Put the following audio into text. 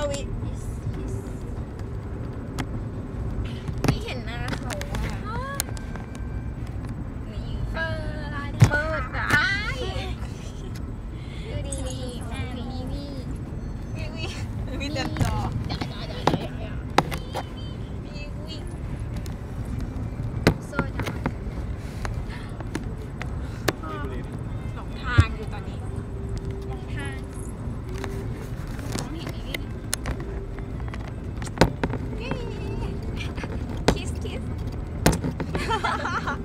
Malawi 哈哈哈哈